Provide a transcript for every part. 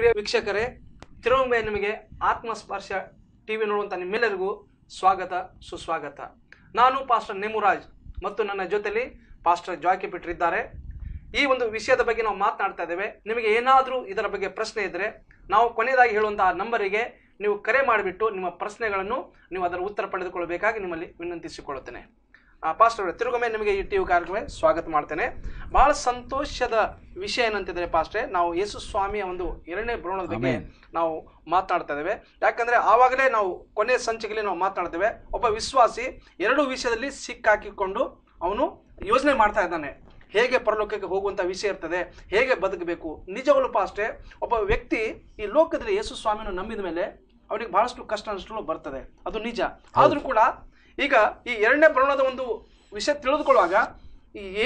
ಪ್ರಿಯ ವೀಕ್ಷಕರೇ ತಿರುವೊಮ್ಮೆ ನಿಮಗೆ ಆತ್ಮಸ್ಪರ್ಶ ಟಿವಿ ನೋಡುವಂಥ ನಿಮ್ಮೆಲ್ಲರಿಗೂ ಸ್ವಾಗತ, ಸುಸ್ವಾಗತ. ನಾನು ಪಾಸ್ಟರ್ ನೇಮುರಾಜ್ ಮತ್ತು ನನ್ನ ಜೊತೆಲಿ ಪಾಸ್ಟರ್ ಜಾಕಿ ಬಿಟ್ಟರಿದ್ದಾರೆ ಈ ಒಂದು ವಿಷಯದ ಬಗ್ಗೆ ನಾವು ಮಾತನಾಡ್ತಾ ಇದ್ದೇವೆ. ನಿಮಗೆ ಏನಾದರೂ ಇದರ ಬಗ್ಗೆ ಪ್ರಶ್ನೆ ಇದ್ದರೆ ನಾವು ಕೊನೆಯದಾಗಿ ಹೇಳುವಂತಹ ನಂಬರಿಗೆ ನೀವು ಕರೆ ಮಾಡಿಬಿಟ್ಟು ನಿಮ್ಮ ಪ್ರಶ್ನೆಗಳನ್ನು ನೀವು ಅದರ ಉತ್ತರ ಪಡೆದುಕೊಳ್ಳಬೇಕಾಗಿ ನಿಮ್ಮಲ್ಲಿ ವಿನಂತಿಸಿಕೊಳ್ಳುತ್ತೇನೆ. ಪಾಸ್ಟರ್ ಅವರೇ, ತಿರುಗೊಮ್ಮೆ ನಿಮಗೆ ಈ ಕಾರ್ಯಕ್ರಮಕ್ಕೆ ಸ್ವಾಗತ ಮಾಡ್ತೇನೆ. ಬಹಳ ಸಂತೋಷದ ವಿಷಯ ಏನಂತಿದ್ರೆ ಪಾಸ್ಟ್ರೆ ನಾವು ಯೇಸು ಸ್ವಾಮಿಯ ಒಂದು ಎರಡನೇ ಭ್ರೂಣದ ಬಗ್ಗೆ ನಾವು ಮಾತನಾಡ್ತಾ ಇದ್ದೇವೆ. ಯಾಕಂದ್ರೆ ಆವಾಗಲೇ ನಾವು ಕೊನೆ ಸಂಚಿಕೆಯಲ್ಲಿ ನಾವು ಮಾತನಾಡ್ತೇವೆ. ಒಬ್ಬ ವಿಶ್ವಾಸಿ ಎರಡು ವಿಷಯದಲ್ಲಿ ಸಿಕ್ಕಾಕಿಕೊಂಡು ಅವನು ಯೋಚನೆ ಮಾಡ್ತಾ ಇದ್ದಾನೆ. ಹೇಗೆ ಪರಲೋಕಕ್ಕೆ ಹೋಗುವಂತ ವಿಷಯ ಇರ್ತದೆ ಹೇಗೆ ಬದುಕಬೇಕು. ನಿಜವಲ್ಲೂ ಪಾಸ್ಟ್ರೆ ಒಬ್ಬ ವ್ಯಕ್ತಿ ಈ ಲೋಕದಲ್ಲಿ ಯೇಸು ಸ್ವಾಮಿಯನ್ನು ನಂಬಿದ ಮೇಲೆ ಅವನಿಗೆ ಬಹಳಷ್ಟು ಕಷ್ಟ ನಷ್ಟಗಳು ಬರ್ತದೆ. ಅದು ನಿಜ. ಆದರೂ ಕೂಡ ಈಗ ಈ ಎರಡನೇ ಪ್ರಮಾಣದ ಒಂದು ವಿಷಯ ತಿಳಿದುಕೊಳ್ಳುವಾಗ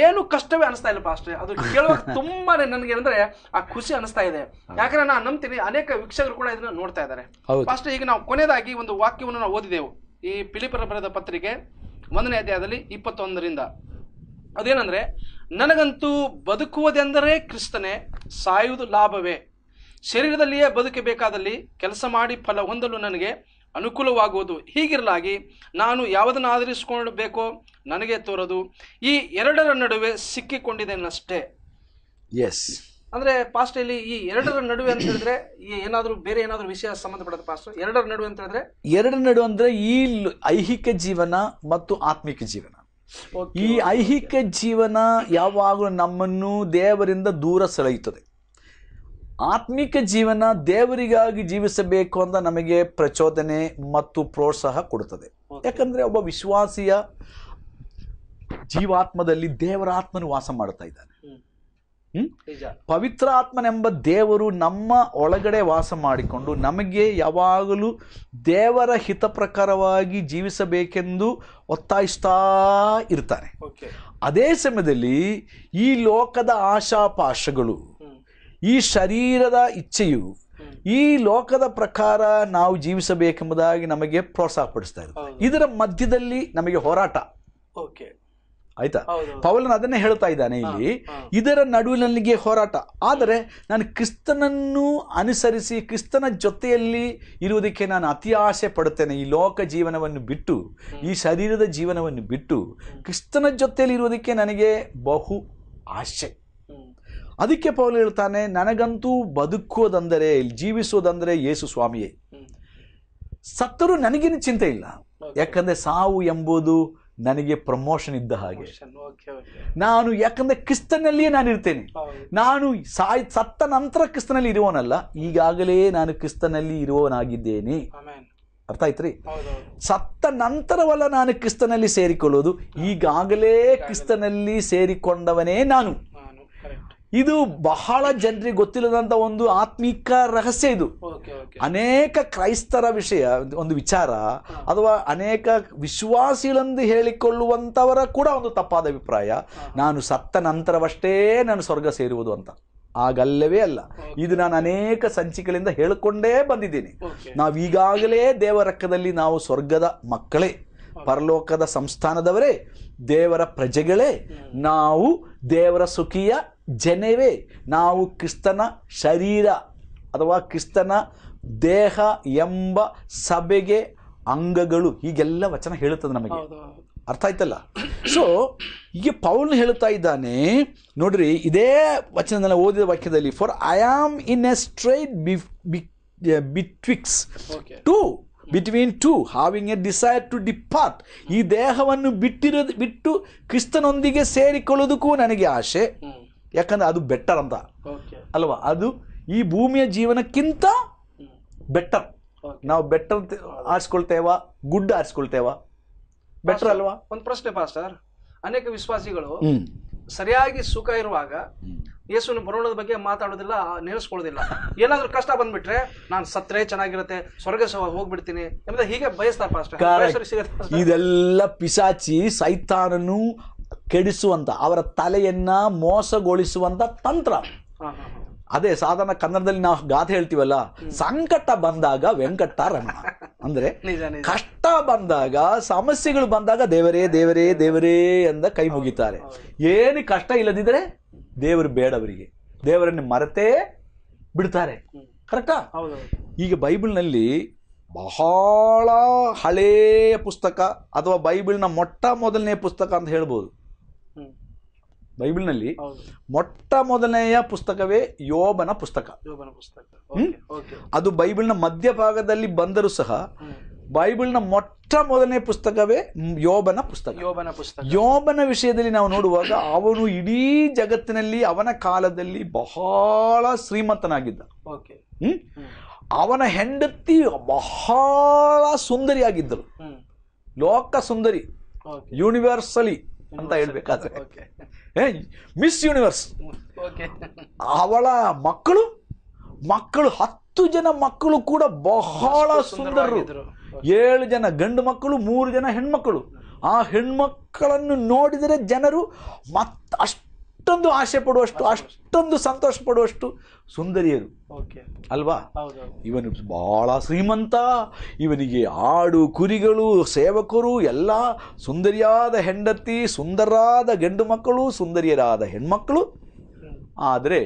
ಏನು ಕಷ್ಟವೇ ಅನಿಸ್ತಾ ಇಲ್ಲ ಅಷ್ಟೇ. ಅದು ಕೇಳುವಾಗ ತುಂಬಾನೇ ನನಗೆ ಅಂದ್ರೆ ಆ ಖುಷಿ ಅನಿಸ್ತಾ ಇದೆ. ಯಾಕಂದ್ರೆ ನಾನು ನಂಬ್ತೀನಿ ಅನೇಕ ವೀಕ್ಷಕರು ಕೂಡ ಇದನ್ನ ನೋಡ್ತಾ ಇದ್ದಾರೆ. ಫಸ್ಟ್ ಈಗ ನಾವು ಕೊನೆಯದಾಗಿ ಒಂದು ವಾಕ್ಯವನ್ನು ನಾವು ಓದಿದೆವು. ಈ ಪಿಲಿಪರ ಬರೆದ ಪತ್ರಿಕೆ ಒಂದನೇ ಅಧ್ಯಾಯದಲ್ಲಿ ಇಪ್ಪತ್ತೊಂದರಿಂದ. ಅದೇನಂದ್ರೆ ನನಗಂತೂ ಬದುಕುವುದೆಂದರೆ ಕ್ರಿಸ್ತನೇ ಸಾಯುವುದು ಲಾಭವೇ. ಶರೀರದಲ್ಲಿಯೇ ಬದುಕಬೇಕಾದಲ್ಲಿ ಕೆಲಸ ಮಾಡಿ ಫಲ ಹೊಂದಲು ನನಗೆ ಅನುಕೂಲವಾಗುವುದು. ಹೀಗಿರಲಾಗಿ ನಾನು ಯಾವುದನ್ನು ಆಧರಿಸಿಕೊಳ್ಳಬೇಕೋ ನನಗೆ ತೋರದು. ಈ ಎರಡರ ನಡುವೆ ಸಿಕ್ಕಿಕೊಂಡಿದ್ದೇನಷ್ಟೇ? ಎಸ್ ಅಂದ್ರೆ ಪಾಸ್ಟ್ ಇಲ್ಲಿ ಈ ಎರಡರ ನಡುವೆ ಅಂತ ಹೇಳಿದ್ರೆ ಈ ಏನಾದರೂ ಬೇರೆ ಏನಾದರೂ ವಿಷಯ ಸಂಬಂಧಪಡೋದು ಪಾಸ್ಟ್ ಎರಡರ ನಡುವೆ ಅಂತ ಹೇಳಿದ್ರೆ? ಎರಡರ ನಡುವೆ ಅಂದ್ರೆ ಈ ಐಹಿಕ ಜೀವನ ಮತ್ತು ಆತ್ಮಿಕ ಜೀವನ. ಈ ಐಹಿಕ ಜೀವನ ಯಾವಾಗಲೂ ನಮ್ಮನ್ನು ದೇವರಿಂದ ದೂರ ಸೆಳೆಯುತ್ತದೆ. ಆತ್ಮಿಕ ಜೀವನ ದೇವರಿಗಾಗಿ ಜೀವಿಸಬೇಕು ಅಂತ ನಮಗೆ ಪ್ರಚೋದನೆ ಮತ್ತು ಪ್ರೋತ್ಸಾಹ ಕೊಡುತ್ತದೆ. ಯಾಕಂದ್ರೆ ಒಬ್ಬ ವಿಶ್ವಾಸಿಯ ಜೀವಾತ್ಮದಲ್ಲಿ ದೇವರ ಆತ್ಮನು ವಾಸ ಮಾಡ್ತಾ ಇದ್ದಾನೆ. ಪವಿತ್ರ ಆತ್ಮನೆಂಬ ದೇವರು ನಮ್ಮ ಒಳಗಡೆ ವಾಸ ಮಾಡಿಕೊಂಡು ನಮಗೆ ಯಾವಾಗಲೂ ದೇವರ ಹಿತ ಪ್ರಕಾರವಾಗಿ ಜೀವಿಸಬೇಕೆಂದು ಒತ್ತಾಯಿಸ್ತಾ ಇರ್ತಾನೆ. ಅದೇ ಸಮಯದಲ್ಲಿ ಈ ಲೋಕದ ಆಶಾಪಾಶಗಳು ಈ ಶರೀರದ ಇಚ್ಛೆಯು ಈ ಲೋಕದ ಪ್ರಕಾರ ನಾವು ಜೀವಿಸಬೇಕೆಂಬುದಾಗಿ ನಮಗೆ ಪ್ರೋತ್ಸಾಹ ಪಡಿಸ್ತಾ ಇರುತ್ತೆ. ಇದರ ಮಧ್ಯದಲ್ಲಿ ನಮಗೆ ಹೋರಾಟ. ಓಕೆ. ಆಯ್ತಾ? ಪವಲನ್ ಪೌಲನ್ ಅದನ್ನೇ ಹೇಳ್ತಾ ಇದ್ದಾನೆ ಇಲ್ಲಿ. ಇದರ ನಡುವಿನಲ್ಲಿಗೆ ಹೋರಾಟ. ಆದರೆ ನಾನು ಕ್ರಿಸ್ತನನ್ನು ಅನುಸರಿಸಿ ಕ್ರಿಸ್ತನ ಜೊತೆಯಲ್ಲಿ ಇರುವುದಕ್ಕೆ ನಾನು ಅತಿ ಆಸೆ ಪಡುತ್ತೇನೆ. ಈ ಲೋಕ ಜೀವನವನ್ನು ಬಿಟ್ಟು ಈ ಶರೀರದ ಜೀವನವನ್ನು ಬಿಟ್ಟು ಕ್ರಿಸ್ತನ ಜೊತೆಯಲ್ಲಿ ಇರುವುದಕ್ಕೆ ನನಗೆ ಬಹು ಆಸೆ. ಅದಕ್ಕೆ ಪೌಲ್ ಹೇಳ್ತಾನೆ ನನಗಂತೂ ಬದುಕುವುದಂದರೆ ಜೀವಿಸುವುದಂದರೆ ಯೇಸು ಸ್ವಾಮಿಯೇ. ಸತ್ತರೂ ನನಗೇನು ಚಿಂತೆ ಇಲ್ಲ. ಯಾಕಂದರೆ ಸಾವು ಎಂಬುದು ನನಗೆ ಪ್ರಮೋಷನ್ ಇದ್ದ ಹಾಗೆ. ನಾನು ಯಾಕಂದ್ರೆ ಕ್ರಿಸ್ತನಲ್ಲಿಯೇ ನಾನು ಇರ್ತೇನೆ. ನಾನು ಸಾಯ್ ಸತ್ತ ನಂತರ ಕ್ರಿಸ್ತನಲ್ಲಿ ಇರುವವನಲ್ಲ ಈಗಾಗಲೇ ನಾನು ಕ್ರಿಸ್ತನಲ್ಲಿ ಇರುವವನಾಗಿದ್ದೇನೆ. ಅರ್ಥ ಆಯ್ತ್ರಿ? ಸತ್ತ ನಂತರವಲ್ಲ ನಾನು ಕ್ರಿಸ್ತನಲ್ಲಿ ಸೇರಿಕೊಳ್ಳೋದು ಈಗಾಗಲೇ. ಕ್ರಿಸ್ತನಲ್ಲಿ ಸೇರಿಕೊಂಡವನೇ ನಾನು. ಇದು ಬಹಳ ಜನರಿಗೆ ಗೊತ್ತಿಲ್ಲದಂತ ಒಂದು ಆತ್ಮಿಕ ರಹಸ್ಯ ಇದು. ಅನೇಕ ಕ್ರೈಸ್ತರ ವಿಷಯ ಒಂದು ವಿಚಾರ ಅಥವಾ ಅನೇಕ ವಿಶ್ವಾಸಿಗಳೆಂದು ಹೇಳಿಕೊಳ್ಳುವಂತವರ ಕೂಡ ಒಂದು ತಪ್ಪಾದ ಅಭಿಪ್ರಾಯ. ನಾನು ಸತ್ತ ನಂತರವಷ್ಟೇ ನಾನು ಸ್ವರ್ಗ ಸೇರುವುದು ಅಂತ. ಆಗಲ್ಲವೇ ಅಲ್ಲ. ಇದು ನಾನು ಅನೇಕ ಸಂಚಿಕೆಗಳಿಂದ ಹೇಳಿಕೊಂಡೇ ಬಂದಿದ್ದೀನಿ. ನಾವೀಗಾಗಲೇ ನಾವು ಈಗಾಗಲೇ ದೇವರಕ್ಕದಲ್ಲಿ ನಾವು ಸ್ವರ್ಗದ ಮಕ್ಕಳೇ. ಪರಲೋಕದ ಸಂಸ್ಥಾನದವರೇ ದೇವರ ಪ್ರಜೆಗಳೇ ನಾವು ದೇವರ ಸುಖಿಯ ಜನವೇ ನಾವು ಕ್ರಿಸ್ತನ ಶರೀರ ಅಥವಾ ಕ್ರಿಸ್ತನ ದೇಹ ಎಂಬ ಸಭೆಗೆ ಅಂಗಗಳು. ಹೀಗೆಲ್ಲ ವಚನ ಹೇಳುತ್ತದೆ ನಮಗೆ. ಅರ್ಥ ಆಯ್ತಲ್ಲ? ಸೊ ಈಗ ಪೌಲ್ ಹೇಳ್ತಾ ಇದ್ದಾನೆ ನೋಡ್ರಿ ಇದೇ ವಚನದಲ್ಲಿ ಓದಿದ ವಾಕ್ಯದಲ್ಲಿ for I am in a strait betwixt two between two having a desire to depart ಈ ದೇಹವನ್ನು ಬಿಟ್ಟಿರೋದು ಬಿಟ್ಟು ಕ್ರಿಸ್ತನೊಂದಿಗೆ ಸೇರಿಕೊಳ್ಳೋದಕ್ಕೂ ನನಗೆ ಆಸೆ. ಯಾಕಂದ್ರೆ ಅದು ಬೆಟರ್ ಅಂತ. ಅಲ್ವಾ? ಅದು ಈ ಭೂಮಿಯ ಜೀವನಕ್ಕಿಂತ ಬೆಟರ್ ನಾವು ಬೆಟರ್ ಆರಿಸ್ಕೊಳ್ತೇವ? ಗುಡ್ ಆರಿಸ್ಕೊಳ್ತೇವ? ಬೆಟರ್ ಅಲ್ವಾ? ಒಂದು ಪ್ರಶ್ನೆ ಪಾಸ್ಟರ್ ಅನೇಕ ವಿಶ್ವಾಸಿಗಳು ಸರಿಯಾಗಿ ಸುಖ ಇರುವಾಗ ಯೇಸುವಿನ ಬರೋಣದ ಬಗ್ಗೆ ಮಾತಾಡೋದಿಲ್ಲ ನೆನೆಸ್ಕೊಳ್ಳೋದಿಲ್ಲ. ಏನಾದ್ರೂ ಕಷ್ಟ ಬಂದ್ಬಿಟ್ರೆ ನಾನು ಸತ್ರೆ ಚೆನ್ನಾಗಿರುತ್ತೆ ಸ್ವರ್ಗ ಹೋಗ್ಬಿಡ್ತೀನಿ ಹೀಗೆ ಬಯಸ್ತಾರೆ ಇದೆಲ್ಲ ಪಿಶಾಚಿ ಸೈತಾನನು ಕೆಡಿಸುವಂತ ಅವರ ತಲೆಯನ್ನ ಮೋಸಗೊಳಿಸುವಂತ ತಂತ್ರ. ಅದೇ ಸಾಧಾರಣ ಕನ್ನಡದಲ್ಲಿ ನಾವು ಗಾದೆ ಹೇಳ್ತೀವಲ್ಲ ಸಂಕಟ ಬಂದಾಗ ವೆಂಕಟ ರಮಣ. ಅಂದ್ರೆ ಕಷ್ಟ ಬಂದಾಗ ಸಮಸ್ಯೆಗಳು ಬಂದಾಗ ದೇವರೇ ದೇವರೇ ದೇವರೇ ಎಂದ ಕೈ ಮುಗಿತಾರೆ. ಏನು ಕಷ್ಟ ಇಲ್ಲದಿದ್ರೆ ದೇವರು ಬೇಡವರಿಗೆ. ದೇವರನ್ನು ಮರೆತೇ ಬಿಡ್ತಾರೆ. ಕರೆಕ್ಟಾ ಈಗ ಬೈಬಲ್ನಲ್ಲಿ ಬಹಳ ಹಳೇ ಪುಸ್ತಕ ಅಥವಾ ಬೈಬಲ್ನ ಮೊಟ್ಟ ಮೊದಲನೇ ಪುಸ್ತಕ ಅಂತ ಹೇಳ್ಬೋದು. ಬೈಬಲ್ನಲ್ಲಿ ಮೊಟ್ಟ ಮೊದಲನೆಯ ಪುಸ್ತಕವೇ ಯೋಬನ ಪುಸ್ತಕ. ಯೋಬನ ಪುಸ್ತಕ. ಅದು ಬೈಬಲ್ನ ಮಧ್ಯಭಾಗದಲ್ಲಿ ಬಂದರೂ ಸಹ. ಬೈಬಲ್ನ ಮೊಟ್ಟ ಮೊದಲನೇ ಪುಸ್ತಕವೇ ಯೋಬನ ಪುಸ್ತಕ. ಯೋಬನ ಪುಸ್ತಕ. ಯೋಬನ ವಿಷಯದಲ್ಲಿ ನಾವು ನೋಡುವಾಗ ಅವನು ಇಡೀ ಜಗತ್ತಿನಲ್ಲಿ ಅವನ ಕಾಲದಲ್ಲಿ ಬಹಳ ಶ್ರೀಮಂತನಾಗಿದ್ದ. ಹ್ಮ್? ಅವನ ಹೆಂಡತಿ ಬಹಳ ಸುಂದರಿಯಾಗಿದ್ದರು ಲೋಕ ಸುಂದರಿ. ಯೂನಿವರ್ಸಲಿ ಅಂತ ಹೇಳ್ಬೇಕಾದ್ರೆ. ಮಿಸ್ ಯೂನಿವರ್ಸ್ ಅವಳ ಮಕ್ಕಳು ಮಕ್ಕಳು ಹತ್ತು ಜನ ಮಕ್ಕಳು ಕೂಡ ಬಹಳ ಸುಂದರರು. ಏಳು ಜನ ಗಂಡು ಮಕ್ಕಳು ಮೂರು ಜನ ಹೆಣ್ಮಕ್ಕಳು ಆ ಹೆಣ್ಮಕ್ಕಳನ್ನು ನೋಡಿದರೆ ಜನರು ಮತ್ ಅಷ್ಟೊಂದು ಆಸೆ ಪಡುವಷ್ಟು ಅಷ್ಟೊಂದು ಸಂತೋಷ ಪಡುವಷ್ಟು ಸುಂದರಿಯರು. ಓಕೆ. ಅಲ್ವಾ? ಇವನು ಬಹಳ ಶ್ರೀಮಂತ ಇವನಿಗೆ ಆಡು ಕುರಿಗಳು ಸೇವಕರು ಎಲ್ಲ ಸುಂದರಿಯಾದ ಹೆಂಡತಿ ಸುಂದರಾದ ಗಂಡು ಮಕ್ಕಳು ಸುಂದರಿಯರಾದ ಹೆಣ್ಮಕ್ಕಳು ಆದರೆ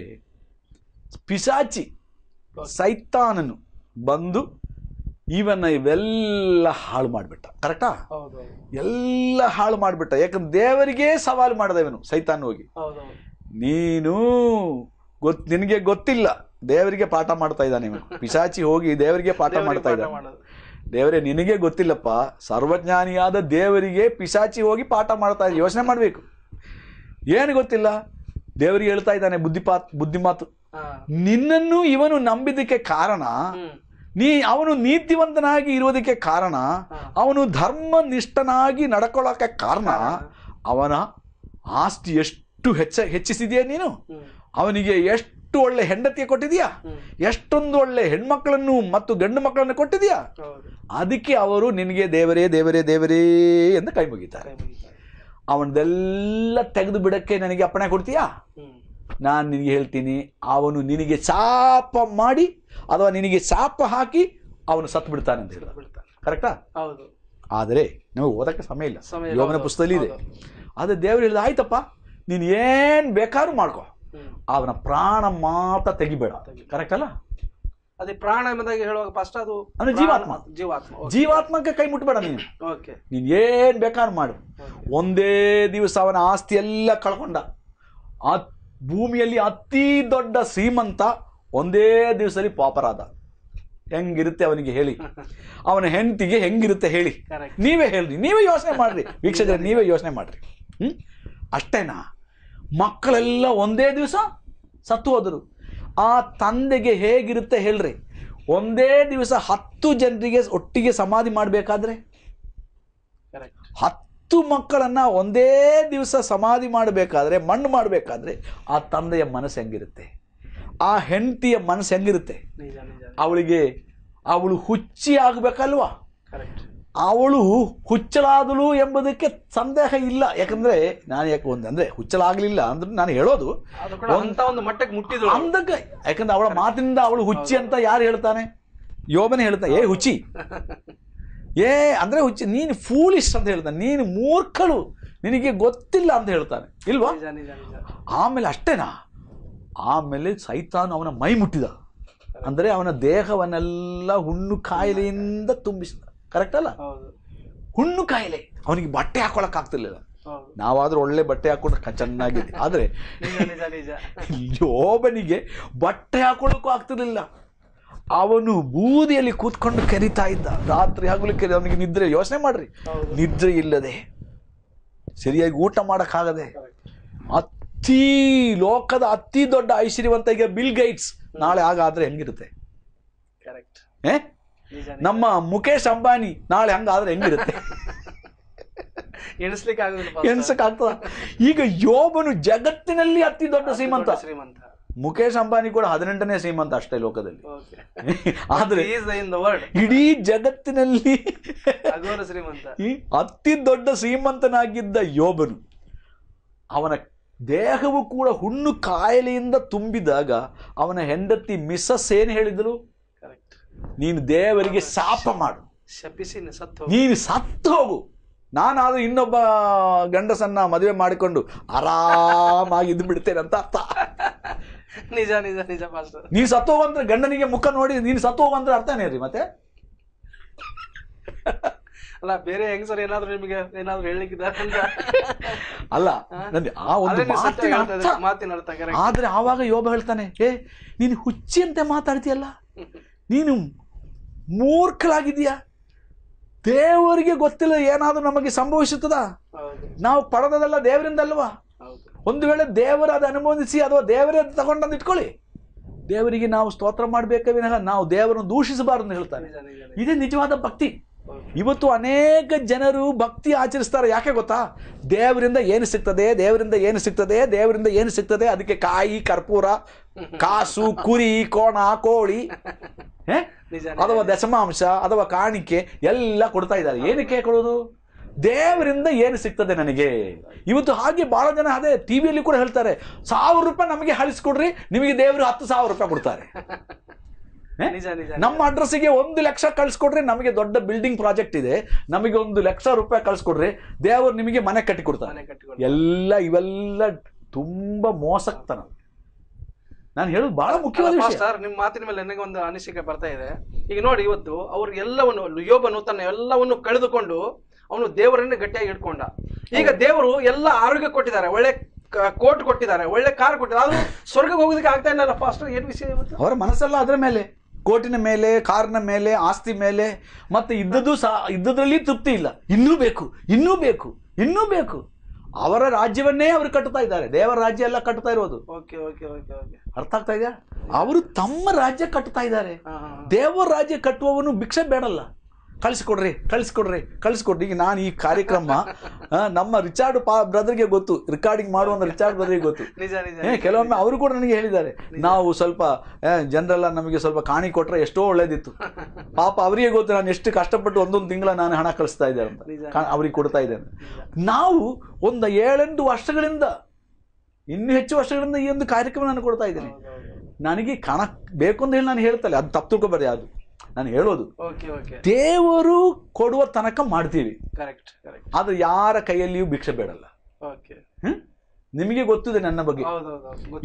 ಪಿಸಾಚಿ ಸೈತಾನನು ಬಂದು ಇವನ್ನ ಇವೆಲ್ಲ ಹಾಳು ಮಾಡಿಬಿಟ್ಟ. ಕರೆಕ್ಟಾ ಎಲ್ಲ ಹಾಳು ಮಾಡಿಬಿಟ್ಟ. ಯಾಕಂದ್ರೆ ದೇವರಿಗೆ ಸವಾಲು ಮಾಡಿದೆ ಇವನು ಸೈತಾನ್ ಹೋಗಿ. ನೀನು ಗೊತ್ ನಿನಗೆ ಗೊತ್ತಿಲ್ಲ. ದೇವರಿಗೆ ಪಾಠ ಮಾಡ್ತಾ ಇದ್ದಾನೆ ಇವನು. ಪಿಶಾಚಿ ಹೋಗಿ ದೇವರಿಗೆ ಪಾಠ ಮಾಡ್ತಾ ಇದ್ದಾನೆ. ದೇವರೇ ನಿನಗೆ ಗೊತ್ತಿಲ್ಲಪ್ಪ. ಸರ್ವಜ್ಞಾನಿಯಾದ ದೇವರಿಗೆ ಪಿಶಾಚಿ ಹೋಗಿ ಪಾಠ ಮಾಡ್ತಾ ಇದ್ದಾನೆ. ಯೋಚನೆ ಮಾಡಬೇಕು. ಏನು ಗೊತ್ತಿಲ್ಲ? ದೇವರಿಗೆ ಹೇಳ್ತಾ ಇದ್ದಾನೆ ಬುದ್ಧಿಪಾತ್ ಬುದ್ಧಿಮಾತು. ನಿನ್ನನ್ನು ಇವನು ನಂಬಿದ್ದಕ್ಕೆ ಕಾರಣ ನೀ ಅವನು ನೀತಿವಂತನಾಗಿ ಇರೋದಕ್ಕೆ ಕಾರಣ. ಅವನು ಧರ್ಮನಿಷ್ಠನಾಗಿ ನಡ್ಕೊಳ್ಳೋಕೆ ಕಾರಣ ಅವನ ಆಸ್ತಿ ಎಷ್ಟು ಹೆಚ್ಚ ಹೆಚ್ಚಿಸಿದೆಯಾ ನೀನು? ಅವನಿಗೆ ಎಷ್ಟು ಒಳ್ಳೆ ಹೆಂಡತಿಯ ಕೊಟ್ಟಿದೀಯಾ? ಎಷ್ಟೊಂದು ಒಳ್ಳೆ ಹೆಣ್ಮಕ್ಳನ್ನು ಮತ್ತು ಗಂಡು ಮಕ್ಕಳನ್ನು ಕೊಟ್ಟಿದೀಯಾ? ಅದಕ್ಕೆ ಅವರು ನಿನಗೆ ದೇವರೇ ದೇವರೇ ದೇವರೇ ಎಂದು ಕೈ ಮುಗಿತಾರೆ. ಅವನದೆಲ್ಲ ತೆಗೆದು ಬಿಡಕ್ಕೆ ನನಗೆ ಅಪ್ಪಣೆ ಕೊಡ್ತೀಯಾ? ನಾನು ನಿನಗೆ ಹೇಳ್ತೀನಿ ಅವನು ನಿನಗೆ ಶಾಪ ಮಾಡಿ ಅಥವಾ ನಿನಗೆ ಶಾಪ ಹಾಕಿ ಅವನು ಸತ್ತು ಬಿಡ್ತಾನೆ ಅಂತ ಹೇಳಿದ ಕರೆಕ್ಟಾ? ಹೌದು. ಆದರೆ ನಮಗೆ ಓದಕ್ಕೆ ಸಮಯ ಇಲ್ಲ. ಯೋಗನ ಪುಸ್ತಕದಲ್ಲಿ ಇದೆ. ಆದರೆ ದೇವರು ಹೇಳಿದ ಆಯ್ತಪ್ಪ ನೀನು ಏನು ಬೇಕಾದ್ರೂ ಮಾಡ್ಕೋ. ಅವನ ಪ್ರಾಣ ಮಾತ್ರ ತೆಗಿಬೇಡ. ತೆಗಿ. ಕರೆಕ್ಟ್ ಅಲ್ಲ? ಅದೇ ಪ್ರಾಣ ಎಂಬುದಾಗಿ ಹೇಳುವಾಗ ಫಸ್ಟ್ ಅದು ಅಂದ್ರೆ ಜೀವಾತ್ಮ. ಜೀವಾತ್ಮ. ಜೀವಾತ್ಮಕ್ಕೆ ಕೈ ಮುಟ್ಬೇಡ ನೀನು. ಓಕೆ ನೀನು ಏನ್ ಬೇಕಾದ್ರೂ ಮಾಡು. ಒಂದೇ ದಿವಸ ಅವನ ಆಸ್ತಿ ಎಲ್ಲ ಕಳ್ಕೊಂಡ. ಆ ಭೂಮಿಯಲ್ಲಿ ಅತಿ ದೊಡ್ಡ ಶ್ರೀಮಂತ ಒಂದೇ ದಿವಸದಲ್ಲಿ ಪಾಪರಾದ. ಹೆಂಗಿರುತ್ತೆ ಅವನಿಗೆ ಹೇಳಿ. ಅವನ ಹೆಂಡತಿಗೆ ಹೆಂಗಿರುತ್ತೆ ಹೇಳಿ. ನೀವೇ ಹೇಳ್ರಿ ನೀವೇ ಯೋಚನೆ ಮಾಡ್ರಿ. ವೀಕ್ಷಕರೇ ನೀವೇ ಯೋಚನೆ ಮಾಡ್ರಿ. ಹ್ಮ್? ಅಷ್ಟೇನಾ? ಮಕ್ಕಳೆಲ್ಲ ಒಂದೇ ದಿವಸ ಸತ್ತು ಹೋದರು. ಆ ತಂದೆಗೆ ಹೇಗಿರುತ್ತೆ ಹೇಳ್ರಿ? ಒಂದೇ ದಿವಸ ಹತ್ತು ಜನರಿಗೆ ಒಟ್ಟಿಗೆ ಸಮಾಧಿ ಮಾಡಬೇಕಾದ್ರೆ? ಕರೆಕ್ಟ್ ಹತ್ತು ಮಕ್ಕಳನ್ನು ಒಂದೇ ದಿವಸ ಸಮಾಧಿ ಮಾಡಬೇಕಾದ್ರೆ ಮಣ್ಣು ಮಾಡಬೇಕಾದ್ರೆ ಆ ತಂದೆಯ ಮನಸ್ಸು ಹೆಂಗಿರುತ್ತೆ? ಆ ಹೆಂಡತಿಯ ಮನಸ್ಸು ಹೆಂಗಿರುತ್ತೆ? ಅವಳಿಗೆ ಅವಳು ಹುಚ್ಚಿ ಆಗಬೇಕಲ್ವಾ ಅವಳು ಹುಚ್ಚಳಾದಳು ಎಂಬುದಕ್ಕೆ ಸಂದೇಹ ಇಲ್ಲ. ಯಾಕಂದ್ರೆ ನಾನು ಯಾಕೆ ಒಂದು ಅಂದ್ರೆ ಹುಚ್ಚಳಾಗ್ಲಿಲ್ಲ ಅಂದ್ರೆ ನಾನು ಹೇಳೋದು. ಒಂದು ಮಟ್ಟಕ್ಕೆ ಮುಟ್ಟಿದ್ರು ಅಂದಕ್ಕೆ ಯಾಕಂದ್ರೆ ಅವಳ ಮಾತಿನಿಂದ ಅವಳು ಹುಚ್ಚಿ ಅಂತ ಯಾರು ಹೇಳ್ತಾನೆ? ಯೋಬನೇ ಹೇಳ್ತಾನೆ ಏ ಹುಚ್ಚಿ. ಏ ಅಂದ್ರೆ ಹುಚ್ಚಿ ನೀನು ಫೂಲಿಶ್ ಅಂತ ಹೇಳ್ತಾನೆ ನೀನು ಮೂರ್ಖಳು. ನಿನಗೆ ಗೊತ್ತಿಲ್ಲ ಅಂತ ಹೇಳ್ತಾನೆ. ಇಲ್ವಾ? ಆಮೇಲೆ ಅಷ್ಟೇನಾ? ಆಮೇಲೆ ಸೈತಾನು ಅವನ ಮೈ ಮುಟ್ಟಿದ. ಅಂದ್ರೆ ಅವನ ದೇಹವನ್ನೆಲ್ಲ ಹುಣ್ಣು ಕಾಯಿಲೆಯಿಂದ ತುಂಬಿಸಿದ. ಕರೆಕ್ಟ್ ಅಲ್ಲ? ಹುಣ್ಣು ಕಾಯಿಲೆ. ಅವನಿಗೆ ಬಟ್ಟೆ ಹಾಕೊಳಕ್ ಆಗ್ತಿರ್ಲಿಲ್ಲ. ಹೌದು. ನಾವಾದ್ರೂ ಒಳ್ಳೆ ಬಟ್ಟೆ ಹಾಕೊಂಡ್ರೆ ಚೆನ್ನಾಗಿದೆ. ಆದರೆ ಯೋಬನಿಗೆ ಬಟ್ಟೆ ಹಾಕೊಳ್ಳೋಕ್ಕೂ ಆಗ್ತಿರ್ಲಿಲ್ಲ. ಅವನು ಬೂದಿಯಲ್ಲಿ ಕೂತ್ಕೊಂಡು ಕರಿತಾ ಇದ್ದ. ರಾತ್ರಿ ಹಗಲು ಕರಿ ಅವನಿಗೆ ನಿದ್ರೆ ಯೋಚನೆ ಮಾಡ್ರಿ. ನಿದ್ರೆ ಇಲ್ಲದೆ ಸರಿಯಾಗಿ ಊಟ ಮಾಡೋಕ್ಕಾಗದೆ ಅತಿ ಲೋಕದ ಅತಿ ದೊಡ್ಡ ಐಶ್ವರ್ಯವಂತ ಈಗ ಬಿಲ್ ಗೈಟ್ಸ್ ನಾಳೆ ಹಾಗಾದ್ರೆ ಹೆಂಗಿರುತ್ತೆ? ಕರೆಕ್ಟ್ ಏ? ನಮ್ಮ ಮುಖೇಶ್ ಅಂಬಾನಿ ನಾಳೆ ಹಂಗಾದ್ರೆ ಹೆಂಗಿರುತ್ತೆ? ಎಣಿಸ್ಲಿಕ್ಕೆ ಆಗ್ತದ? ಈಗ ಯೋಬನು ಜಗತ್ತಿನಲ್ಲಿ ಅತಿ ದೊಡ್ಡ ಶ್ರೀಮಂತ. ಶ್ರೀಮಂತ. ಮುಖೇಶ್ ಅಂಬಾನಿ ಕೂಡ ಹದಿನೆಂಟನೇ ಶ್ರೀಮಂತ ಅಷ್ಟೇ ಲೋಕದಲ್ಲಿ. ಆದ್ರೆ ಇಡೀ ಜಗತ್ತಿನಲ್ಲಿ ಅತಿ ದೊಡ್ಡ ಶ್ರೀಮಂತನಾಗಿದ್ದ ಯೋಬನು ಅವನ ದೇಹವು ಕೂಡ ಹುಣ್ಣು ಕಾಯಿಲೆಯಿಂದ ತುಂಬಿದಾಗ ಅವನ ಹೆಂಡತಿ ಮಿಸಸ್ ಏನು ಹೇಳಿದಳು ಕರೆಕ್ಟ್ ನೀನು ದೇವರಿಗೆ ಶಾಪ ಮಾಡು. ಶಪಿಸಿ ನೀನು ಸತ್ತು ಹೋಗು. ನಾನಾದ್ರೂ ಇನ್ನೊಬ್ಬ ಗಂಡಸನ್ನ ಮದುವೆ ಮಾಡಿಕೊಂಡು ಆರಾಮಾಗಿ ಇದ್ದು ಬಿಡ್ತೇನೆ ಅಂತ ಅರ್ಥ. ನಿಜ ನಿಜ ನಿಜ ಮಾಸ್ಟರ್. ನೀನು ಸತ್ತು ಹೋಗಂದ್ರೆ ಗಂಡನಿಗೆ ಮುಖ ನೋಡಿ ನೀನು ಸತ್ತು ಹೋಗಂದ್ರೆ ಅರ್ಥನೇ ರೀ ಮತ್ತೆ? ಅಲ್ಲ ಬೇರೆ ಹೆಂಗ್ ಸರ್ ಏನಾದ್ರು ನಿಮಗೆ ಏನಾದ್ರು ಹೇಳಿಕ್ಕಿದ್ದಾರೆ ಅಂತ ಅಲ್ಲ ನಂದು ಆ ಒಂದು ಮಾತಿನ ಅರ್ಥ. ಮಾತಿನ ಅರ್ಥ correct. ಆದ್ರೆ ಆವಾಗ ಯೋಬ ಹೇಳ್ತಾನೆ ಏ ನೀನು ಹುಚ್ಚಿಯಂತೆ ಮಾತಾಡ್ತೀಯಲ್ಲ? ನೀನು ಮೂರ್ಖಲಾಗಿದೀಯಾ ದೇವರಿಗೆ ಗೊತ್ತಿಲ್ಲ ಏನಾದ್ರೂ ನಮಗೆ ಸಂಭವಿಸುತ್ತದ? ಹೌದು. ನಾವು ಪಡೆದದಲ್ಲ ದೇವರಿಂದ ಅಲ್ವಾ ಒಂದು ವೇಳೆ ದೇವರು ಅದು ಅನುಮೋದಿಸಿ ಅಥವಾ ದೇವರೇ ಅದು ತಗೊಂಡಂದು ಇಟ್ಕೊಳ್ಳಿ. ದೇವರಿಗೆ ನಾವು ಸ್ತೋತ್ರ ಮಾಡಬೇಕೇ ವಿನಃ ನಾವು ದೇವರನ್ನು ದೂಷಿಸಬಾರದು ಅಂತ ಹೇಳ್ತಾರೆ. ಇದೇ ನಿಜವಾದ ಭಕ್ತಿ. ಇವತ್ತು ಅನೇಕ ಜನರು ಭಕ್ತಿ ಆಚರಿಸ್ತಾರೆ. ಯಾಕೆ ಗೊತ್ತಾ? ದೇವರಿಂದ ಏನು ಸಿಗ್ತದೆ? ದೇವರಿಂದ ಏನು ಸಿಗ್ತದೆ? ದೇವರಿಂದ ಏನು ಸಿಗ್ತದೆ? ಅದಕ್ಕೆ ಕಾಯಿ ಕರ್ಪೂರ ಕಾಸು ಕುರಿ ಕೋಣ ಕೋಳಿ. ಅಥವಾ ದಶಮಾಂಶ ಅಥವಾ ಕಾಣಿಕೆ ಎಲ್ಲ ಕೊಡ್ತಾ ಇದ್ದಾರೆ. ಏನಕ್ಕೆ ಕೊಡೋದು ದೇವರಿಂದ ಏನು ಸಿಗ್ತದೆ ನನಗೆ? ಇವತ್ತು ಹಾಗೆ ಬಹಳ ಜನ ಅದೇ ಟಿವಿಯಲ್ಲಿ ಕೂಡ ಹೇಳ್ತಾರೆ ಸಾವಿರ ರೂಪಾಯಿ ನಮಗೆ ಹಳಿಸ್ಕೊಡ್ರಿ ನಿಮಗೆ ದೇವರು ಹತ್ತು ಸಾವಿರ ರೂಪಾಯಿ ಕೊಡ್ತಾರೆ. ನಿಜ ನಿಜ ನಮ್ಮ ಅಡ್ರೆಸ್ಸಿಗೆ ಒಂದು ಲಕ್ಷ ಕಳ್ಸಿಕೊಡ್ರಿ ನಮಗೆ ದೊಡ್ಡ ಬಿಲ್ಡಿಂಗ್ ಪ್ರಾಜೆಕ್ಟ್ ಇದೆ ನಮಗೆ ಒಂದು ಲಕ್ಷ ರೂಪಾಯಿ ಕಳ್ಸಿಕೊಡ್ರಿ ದೇವರು ನಿಮಗೆ ಮನೆ ಕಟ್ಟಿ ಕೊಡ್ತಾರೆ. ಎಲ್ಲ ಇವೆಲ್ಲ ತುಂಬಾ ಮೋಸಕ್ತನ. ನಾನು ಹೇಳೋದು ಬಹಳ ಮುಖ್ಯವಾದ ವಿಷಯ. ಸರ್ ನಿಮ್ಮ ಮಾತಿನ ಮೇಲೆ ನನಗೆ ಒಂದು ಅನಿಸಿಕೆ ಬರ್ತಾ ಇದೆ. ಈಗ ನೋಡಿ ಇವತ್ತು ಅವ್ರಿಗೆಲ್ಲವನ್ನು ಯೋಬನು ತನ್ನ ಎಲ್ಲವನ್ನು ಕಳೆದುಕೊಂಡು ಅವನು ದೇವರನ್ನ ಗಟ್ಟಿಯಾಗಿ ಇಟ್ಕೊಂಡ ಈಗ ದೇವರು ಎಲ್ಲ ಆರೋಗ್ಯ ಕೊಟ್ಟಿದ್ದಾರೆ ಒಳ್ಳೆ ಕೋಟ್ ಕೊಟ್ಟಿದ್ದಾರೆ ಒಳ್ಳೆ ಕಾರ್ ಕೊಟ್ಟಿದ್ದಾರೆ ಆದ್ರೂ ಸ್ವರ್ಗಕ್ಕೆ ಹೋಗೋದಕ್ಕೆ ಆಗ್ತಾ ಇಲ್ಲ ಫಾಸ್ಟ್ ಏನ್ ವಿಷಯ ಅವರ ಮನಸ್ಸೆಲ್ಲ ಅದರ ಮೇಲೆ ಕೋಟಿನ ಮೇಲೆ ಕಾರ್ನ ಮೇಲೆ ಆಸ್ತಿ ಮೇಲೆ ಮತ್ತೆ ಇದ್ದದ್ದು ಸಹ ಇದ್ದದ್ರಲ್ಲಿ ತೃಪ್ತಿ ಇಲ್ಲ. ಇನ್ನೂ ಬೇಕು ಇನ್ನೂ ಬೇಕು ಇನ್ನೂ ಬೇಕು. ಅವರ ರಾಜ್ಯವನ್ನೇ ಅವರು ಕಟ್ಟುತ್ತಾ ಇದ್ದಾರೆ ದೇವರ ರಾಜ್ಯ ಎಲ್ಲ ಕಟ್ಟುತ್ತಾ ಇರೋದು. Okay okay okay okay. ಅರ್ಥ ಆಗ್ತಾ ಇದೆಯಾ? ಅವರು ತಮ್ಮ ರಾಜ್ಯ ಕಟ್ಟುತ್ತಾ ಇದ್ದಾರೆ. ದೇವರ ರಾಜ್ಯ ಕಟ್ಟುವವನು ಭಿಕ್ಷೆ ಬೇಡಲ್ಲ. ಕಳಿಸ್ಕೊಡ್ರಿ ಕಳಿಸ್ಕೊಡ್ರಿ ಕಳಿಸ್ಕೊಡ್ರಿ. ಈಗ ನಾನು ಈ ಕಾರ್ಯಕ್ರಮ ನಮ್ಮ ರಿಚಾರ್ಡ್ ಪಾ ಬ್ರದರ್ಗೆ ಗೊತ್ತು. ರೆಕಾರ್ಡಿಂಗ್ ಮಾಡುವ ರಿಚಾರ್ಡ್ ಬ್ರದರ್ಗೆ ಗೊತ್ತು. ಕೆಲವೊಮ್ಮೆ ಅವರು ಕೂಡ ನನಗೆ ಹೇಳಿದ್ದಾರೆ. ನಾವು ಸ್ವಲ್ಪ ಜನರೆಲ್ಲ ನಮಗೆ ಸ್ವಲ್ಪ ಕಾಣಿ ಕೊಟ್ಟರೆ ಎಷ್ಟೋ ಒಳ್ಳೇದಿತ್ತು. ಪಾಪ ಅವರಿಗೆ ಗೊತ್ತು ನಾನು ಎಷ್ಟು ಕಷ್ಟಪಟ್ಟು ಒಂದೊಂದು ತಿಂಗಳ ನಾನು ಹಣ ಕಳಿಸ್ತಾ ಇದ್ದೆ ಅಂತ. ಅವ್ರಿಗೆ ಕೊಡ್ತಾ ಇದ್ದೇನೆ. ನಾವು ಒಂದು ಏಳೆಂಟು ವರ್ಷಗಳಿಂದ ಇನ್ನೂ ಹೆಚ್ಚು ವರ್ಷಗಳಿಂದ ಈ ಒಂದು ಕಾರ್ಯಕ್ರಮ ನಾನು ಕೊಡ್ತಾ ಇದ್ದೇನೆ. ನನಗೆ ಕಣ ಬೇಕು ಅಂತ ಹೇಳಿ ನಾನು ಹೇಳ್ತಲ್ಲ ಅದು ತಪ್ಪು ತಿಳ್ಕೊಬೇಡಿ ಅದು. ನಾನು ಹೇಳೋದು. ದೇವರು ಕೊಡುವ ತನಕ ಮಾಡ್ತೀವಿ. ಕರೆಕ್ಟ್ ಆದ್ರೆ ಯಾರ ಕೈಯಲ್ಲಿಯೂ ಭಿಕ್ಷೆ ಬೇಡಲ್ಲ? ನಿಮಗೆ ಗೊತ್ತಿದೆ ನನ್ನ ಬಗ್ಗೆ.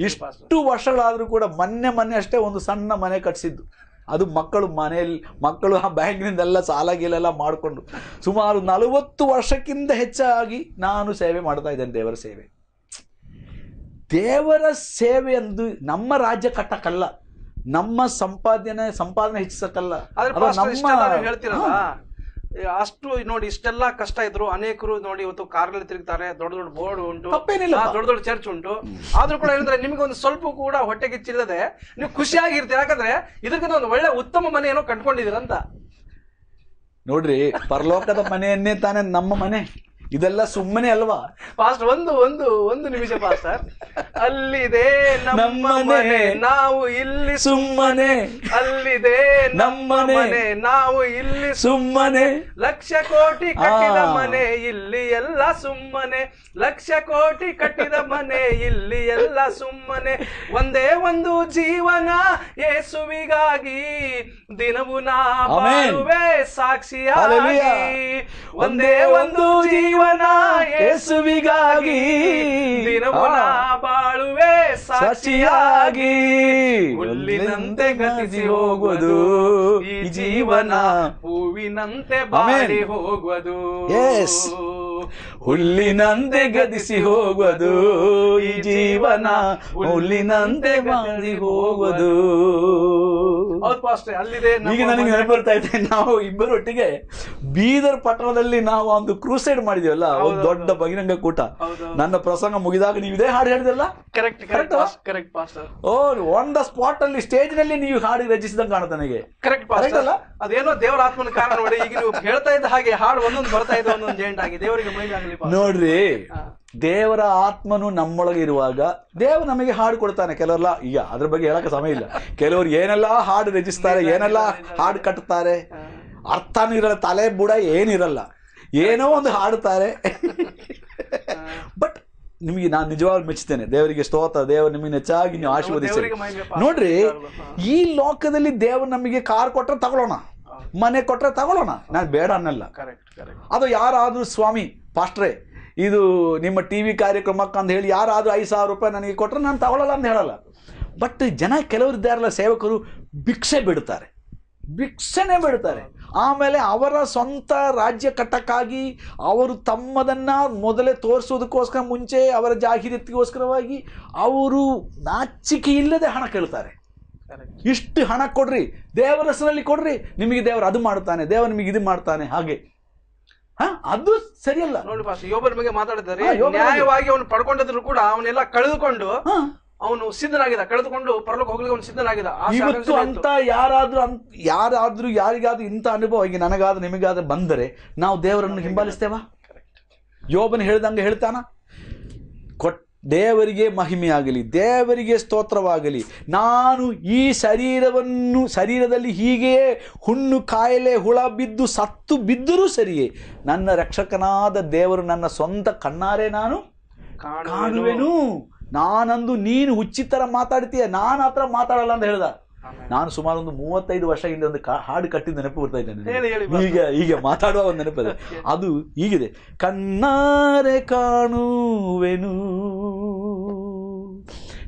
ಇಷ್ಟು ವರ್ಷಗಳಾದ್ರೂ ಕೂಡ ಮೊನ್ನೆ ಮೊನ್ನೆ ಅಷ್ಟೇ ಒಂದು ಸಣ್ಣ ಮನೆ ಕಟ್ಸಿದ್ದು. ಅದು ಮಕ್ಕಳು ಮನೆಯಲ್ಲಿ ಮಕ್ಕಳು ಆ ಬ್ಯಾಂಕ್ನಿಂದೆಲ್ಲ ಸಾಲ ಗೀಲೆಲ್ಲ ಮಾಡಿಕೊಂಡು ಸುಮಾರು ನಲವತ್ತು ವರ್ಷಕ್ಕಿಂತ ಹೆಚ್ಚಾಗಿ ನಾನು ಸೇವೆ ಮಾಡ್ತಾ ಇದ್ದೇನೆ ದೇವರ ಸೇವೆ. ದೇವರ ಸೇವೆ ಎಂದು ನಮ್ಮ ರಾಜ್ಯ ಕಟ್ಟಕ್ಕಲ್ಲ. ನಮ್ಮ ಸಂಪಾದನೆ ಸಂಪಾದನೆ ಹೆಚ್ಚಿಸಕ್ಕಲ್ಲ. ಹೇಳ್ತಿರಲ್ಲ? ಅಷ್ಟು ನೋಡಿ ಇಷ್ಟೆಲ್ಲ ಕಷ್ಟ ಇದ್ರು ಅನೇಕರು ನೋಡಿ ಇವತ್ತು ಕಾರಲ್ಲಿ ತಿರುಗ್ತಾರೆ ದೊಡ್ಡ ದೊಡ್ಡ ಬೋರ್ಡ್ ಉಂಟು ದೊಡ್ಡ ದೊಡ್ಡ ಚರ್ಚ್ ಉಂಟು. ಆದ್ರೂ ಕೂಡ ಏನಂದ್ರೆ ನಿಮಗೆ ಒಂದು ಸ್ವಲ್ಪ ಕೂಡ ಹೊಟ್ಟೆಗಿಚ್ಚಿಲ್ಲದೆ ನೀವು ಖುಷಿಯಾಗಿರ್ತೀರ. ಯಾಕಂದ್ರೆ ಇದಕ್ಕಿಂತ ಒಂದು ಒಳ್ಳೆ ಉತ್ತಮ ಮನೆ ಏನೋ ಕಟ್ಕೊಂಡಿದ್ದೀರಂತ ನೋಡ್ರಿ ಪರಲೋಕದ ಮನೆಯನ್ನೇ ತಾನೇ ನಮ್ಮ ಮನೆ. ಇದೆಲ್ಲ ಸುಮ್ಮನೆ ಅಲ್ವಾ? ಫಾಸ್ಟ್ ಒಂದು ಒಂದು ಒಂದು ನಿಮಿಷ ಪಾಸ್ಟರ್ ಅಲ್ಲಿದೆ ನಮ್ಮ ಮನೆ. ನಾವು ಇಲ್ಲಿ ಸುಮ್ಮನೆ. ಅಲ್ಲಿದೆ ನಮ್ಮ. ಮನೆ ನಾವು ಇಲ್ಲಿ ಸುಮ್ಮನೆ. ಲಕ್ಷ ಕೋಟಿ ಕಟ್ಟಿದ ಮನೆ ಇಲ್ಲಿ ಎಲ್ಲ ಸುಮ್ಮನೆ. ಲಕ್ಷ ಕೋಟಿ ಕಟ್ಟಿದ ಮನೆ ಇಲ್ಲಿ ಎಲ್ಲ ಸುಮ್ಮನೆ. ಒಂದೇ ಒಂದು ಜೀವನ ಯೇಸುವಿಗಾಗಿ ದಿನವು ನಾ. ಬಾಳುವೆ ಸಾಕ್ಷಿಯಾಗಿ. ಒಂದೇ ಒಂದು ಜೀವನ ಯೇಸುವಿಗಾಗಿ ದಿನವನ ಬಾಳುವೆ ಸಾಕ್ಷಿಯಾಗಿ ಹುಲ್ಲಿನಂತೆ ಗತಿಸಿ ಹೋಗುವುದು. ಈ ಜೀವನ ಹೂವಿನಂತೆ ಬಾಡಿ ಹೋಗುವುದು. ಎಸ್ ಹುಲ್ಲಿನಂತೆ ಗದಿಸಿ ಹೋಗುವುದು. ಈ ಜೀವನ ಹುಲ್ಲಿನಂತೆ ಬಾಡಿ ಹೋಗುವುದು. ಹೌದು ಪಾಸ್ಟ್ರೆ ಅಲ್ಲಿದೆ ಈಗ ನನಗೆ. ನೆನಪು ಬರ್ತಾ ಇದೆ ನಾವು ಇಬ್ಬರೊಟ್ಟಿಗೆ ಬೀದರ್ ಪಟ್ಟಣದಲ್ಲಿ ನಾವು ಒಂದು ಕ್ರೂಸೈಡ್ ಮಾಡಿದೀವಲ್ಲ ಒಂದು ದೊಡ್ಡ ಬಹಿರಂಗ ಕೂಟ. ನನ್ನ ಪ್ರಸಂಗ ಮುಗಿದಾಗ ನೀವು ಇದೇ ಹಾಡು ಹೇಳಿದಲ್ಲ correct correct correct pastor oh on the spot ಅಲ್ಲಿ ಸ್ಟೇಜ್ನಲ್ಲಿ ನೀವು ಹಾಡಿ ರಚಿಸಿದಂಗೆ ಕಾಣುತ್ತೆ ನನಗೆ. ಕರೆಕ್ಟ್ ಪಾಸ್ಟರ್ ಅಲ್ಲ? ಅದೇನೋ ದೇವರ ಆತ್ಮನ ಕಾರಣ ನೋಡಿ ಈಗ ನೀವು ಹೇಳ್ತಾ ಇದ್ದ ಹಾಗೆ ಹಾಡು ಒಂದೊಂದು ಬರ್ತಾ ಇದ್ದ ಒಂದೊಂದು ಜೇಂಟ್ ಆಗಿ ದೇವರಿಗೆ ಮೈಂಡ್ ಆಗಲಿ ಪಾಸ್ಟರ್. ನೋಡ್ರಿ. ದೇವರ ಆತ್ಮನು ನಮ್ಮೊಳಗೆ ಇರುವಾಗ ದೇವರು ನಮಗೆ ಹಾಡು ಕೊಡ್ತಾನೆ. ಕೆಲವರೆಲ್ಲ ಈಗ ಅದ್ರ ಬಗ್ಗೆ ಹೇಳಕ್ಕೆ ಸಮಯ ಇಲ್ಲ. ಕೆಲವರು ಏನೆಲ್ಲ ಹಾಡು ರಚಿಸ್ತಾರೆ ಏನೆಲ್ಲ. ಹಾಡು ಕಟ್ತಾರೆ. ಅರ್ಥನೂ ಇರಲ್ಲ ತಲೆ ಬುಡ ಏನಿರಲ್ಲ ಏನೋ ಒಂದು ಹಾಡುತ್ತಾರೆ. ಬಟ್ ನಿಮಗೆ ನಾನು ನಿಜವಾಗ್ಲೂ ಮೆಚ್ಚುತ್ತೇನೆ ದೇವರಿಗೆ ಸ್ತೋತ್ರ ದೇವರು ನಿಮಗೆ ಹೆಚ್ಚಾಗಿ ನೀವು ಆಶೀರ್ವದಿಸಿ ನೋಡ್ರಿ ಈ ಲೋಕದಲ್ಲಿ ದೇವರು ನಮಗೆ ಕಾರ್ ಕೊಟ್ರೆ ತಗೊಳ್ಳೋಣ. ಮನೆ ಕೊಟ್ರೆ ತಗೊಳ್ಳೋಣ. ನಾನು ಬೇಡ ಅನ್ನಲ್ಲ. ಅದು ಯಾರಾದ್ರೂ ಸ್ವಾಮಿ ಪಾಸ್ಟ್ರೇ ಇದು ನಿಮ್ಮ ಟಿ ವಿ ಕಾರ್ಯಕ್ರಮಕ್ಕೆ ಅಂತ ಹೇಳಿ ಯಾರಾದರೂ ಐದು ಸಾವಿರ ರೂಪಾಯಿ ನನಗೆ ಕೊಟ್ಟರೆ ನಾನು ತಗೊಳ್ಳಲ್ಲ ಅಂತ ಹೇಳಲ್ಲ. ಬಟ್ ಜನ ಕೆಲವರು ಇದ್ದಾರಲ್ಲ ಸೇವಕರು ಭಿಕ್ಷೆ ಬಿಡ್ತಾರೆ. ಭಿಕ್ಷೆನೇ ಬಿಡ್ತಾರೆ. ಆಮೇಲೆ ಅವರ ಸ್ವಂತ ರಾಜ್ಯ ಕಟ್ಟಕ್ಕಾಗಿ ಅವರು ತಮ್ಮದನ್ನು ಮೊದಲೇ ತೋರಿಸೋದಕ್ಕೋಸ್ಕರ ಮುಂಚೆ ಅವರ ಜಾಹೀರಾತಿಗೋಸ್ಕರವಾಗಿ ಅವರು ನಾಚಿಕೆ ಇಲ್ಲದೆ ಹಣ ಕೇಳ್ತಾರೆ. ಇಷ್ಟು ಹಣ ಕೊಡ್ರಿ ದೇವರ ಹೆಸರಲ್ಲಿ ಕೊಡ್ರಿ ನಿಮಗೆ ದೇವರು ಅದು ಮಾಡ್ತಾನೆ ದೇವರು ನಿಮಗೆ ಇದು ಮಾಡ್ತಾನೆ ಹಾಗೆ. ಅದು ಸರಿಯಲ್ಲ. ನೋಡಿ ಪಾಸ್ ಯೋಬನ ಬಗ್ಗೆ ಮಾತಾಡಿದ್ದಾರೆ. ನ್ಯಾಯವಾಗಿ ಅವನು ಪಡ್ಕೊಂಡಿದ್ರು ಕೂಡ ಅವನ್ನೆಲ್ಲ ಕಳೆದುಕೊಂಡು ಅವನು ಸಿದ್ಧನಾಗಿದ್ದ ಕಳೆದುಕೊಂಡು ಪರಲೋಕ ಹೋಗ್ಲಿಕ್ಕೆ ಅವನು ಸಿದ್ಧನಾಗಿದ್ದ ಇವತ್ತು ಅಂತ. ಯಾರಾದ್ರೂ ಅಂತ ಯಾರಾದ್ರೂ ಯಾರಿಗಾದ್ರೂ ಇಂಥ ಅನುಭವ ಈಗ ನನಗಾದ್ರೂ ನಿಮಗಾದ್ರೂ ಬಂದರೆ ನಾವು ದೇವರನ್ನು ಹಿಂಬಾಲಿಸ್ತೇವಾ. ಯೋಬನ್ ಹೇಳ್ದಂಗೆ ಹೇಳ್ತಾನ? ದೇವರಿಗೆ ಮಹಿಮೆಯಾಗಲಿ ದೇವರಿಗೆ ಸ್ತೋತ್ರವಾಗಲಿ ನಾನು ಈ ಶರೀರವನ್ನು ಶರೀರದಲ್ಲಿ ಹೀಗೆಯೇ ಹುಣ್ಣು ಕಾಯಿಲೆ ಹುಳ ಬಿದ್ದು ಸತ್ತು ಬಿದ್ದರೂ ಸರಿಯೇ ನನ್ನ ರಕ್ಷಕನಾದ ದೇವರು ನನ್ನ ಸ್ವಂತ ಕಣ್ಣಾರೆ ನಾನು ಕಾಣುವೆನು. ನಾನಂದು ನೀನು ಹುಚ್ಚಿತರ ಮಾತಾಡ್ತೀಯ ನಾನು ಆ ಥರ ಮಾತಾಡಲ್ಲ ಅಂತ ಹೇಳ್ದ. ನಾನು ಸುಮಾರು ಒಂದು ಮೂವತ್ತೈದು ವರ್ಷ ಹಿಂದೆ ಒಂದು ಹಾಡು ಕಟ್ಟಿದ ನೆನಪು ಬರ್ತಾ ಇದ್ದೇನೆ. ಈಗ ಈಗ ಮಾತಾಡುವ ಒಂದು ನೆನಪದೆ ಅದು ಹೀಗಿದೆ ಕಣ್ಣಾರೆ ಕಾಣುವೆನು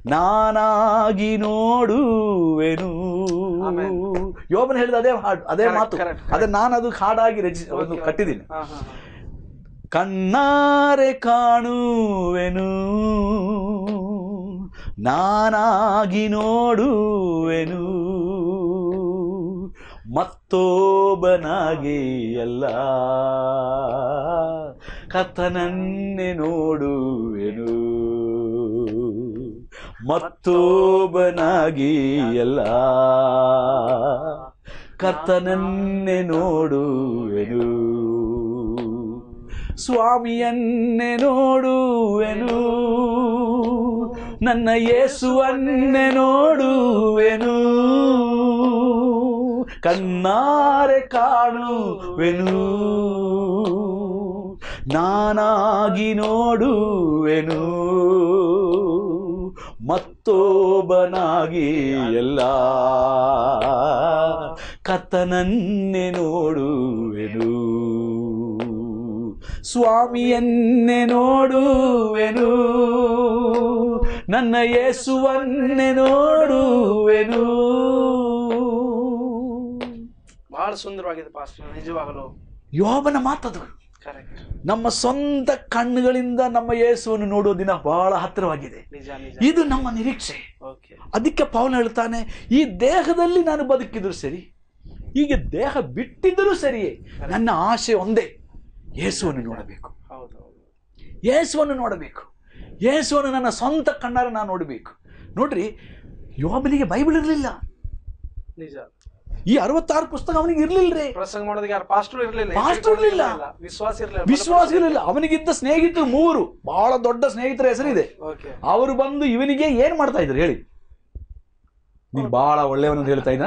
ನಾನಾಗಿ ನೋಡುವೆನು ಯೋಬನ್ ಹೇಳಿದ ಅದೇ ಹಾಡು ಅದೇ ಮಾತು. ಅದೇ ನಾನು ಅದು ಹಾಡಾಗಿ ರಚಿ ಒಂದು. ಕಟ್ಟಿದ್ದೀನಿ. ಕಣ್ಣಾರೆ ಕಾಣುವೆನು ನಾನಾಗಿ ನೋಡುವೆನು. ಮತ್ತೊಬ್ಬನಾಗಿ ಅಲ್ಲ. ಕಥನನ್ನೇ ನೋಡುವೆನು. ಮತ್ತೊಬ್ಬನಾಗಿ ಅಲ್ಲ. ಕಥನನ್ನೇ ನೋಡುವೆನು. ಸ್ವಾಮಿಯನ್ನೇ ನೋಡುವೆನು. ನನ್ನ ಯೇಸುವನ್ನೇ ನೋಡುವೆನು. ಕಣ್ಣಾರೆ ಕಾಣುವೆನು. ನಾನಾಗಿ ನೋಡುವೆನು. ಮತ್ತೊಬ್ಬನಾಗಿ ಎಲ್ಲ. ಕತ್ತನನ್ನೇ ನೋಡುವೆನು. ಸ್ವಾಮಿಯನ್ನೇ ನೋಡುವೆನು ನನ್ನ ಯೇಸುವನ್ನೇ ನೋಡುವೆನು. ಬಹಳ ಸುಂದರವಾಗಿದೆ ಪಾಸ್ಟರ್ ನಿಜವಾಗಲು. ಯೋಬನ ಮಾತದು. ನಮ್ಮ ಸ್ವಂತ ಕಣ್ಣುಗಳಿಂದ ನಮ್ಮ ಯೇಸುವನ್ನು ನೋಡುವ ದಿನ ಬಹಳ ಹತ್ತಿರವಾಗಿದೆ. ಇದು ನಮ್ಮ ನಿರೀಕ್ಷೆ. ಓಕೆ ಅದಕ್ಕೆ ಪವನ್ ಹೇಳ್ತಾನೆ ಈ ದೇಹದಲ್ಲಿ ನಾನು ಬದುಕಿದ್ರು ಸರಿ ಈಗ ದೇಹ ಬಿಟ್ಟಿದ್ದರೂ ಸರಿಯೇ ನನ್ನ ಆಶೆ ಒಂದೇ. ಯೇಸುವನ್ನು ನೋಡಬೇಕು. ಯೇಸುವನ್ನು ನೋಡಬೇಕು. ಯೇಸುವನ್ನು ನನ್ನ ಸ್ವಂತ ಕಣ್ಣಾರ ನಾನು ನೋಡಬೇಕು. ನೋಡ್ರಿ ಯೋಬನಿಗೆ ಬೈಬಲ್ ಇರಲಿಲ್ಲ. ನಿಜ. ಈ ಅರವತ್ತಾರು ಪುಸ್ತಕ ಅವನಿಗೆ ಇರ್ಲಿಲ್ರಿ. ಪ್ರಸಂಗ ಮಾಡೋದಕ್ಕೆ ಯಾರು ಪಾಸ್ಟರ್ ಇರಲಿಲ್ಲ ಪಾಸ್ಟರ್ ಇರ್ಲಿಲ್ಲ. ವಿಶ್ವಾಸ ಇರಲಿಲ್ಲ ವಿಶ್ವಾಸ ಇರಲಿಲ್ಲ. ಅವನಿಗಿದ್ದ ಸ್ನೇಹಿತರು ಮೂರು. ಬಹಳ ದೊಡ್ಡ ಸ್ನೇಹಿತರ ಹೆಸರಿದೆ. ಅವರು ಬಂದು ಇವನಿಗೆ ಏನ್ ಮಾಡ್ತಾ ಇದ್ರು ಹೇಳಿ. ನೀನ್ ಬಹಳ ಒಳ್ಳೆಯವನು ಅಂತ ಹೇಳ್ತಾ ಇದ್ದ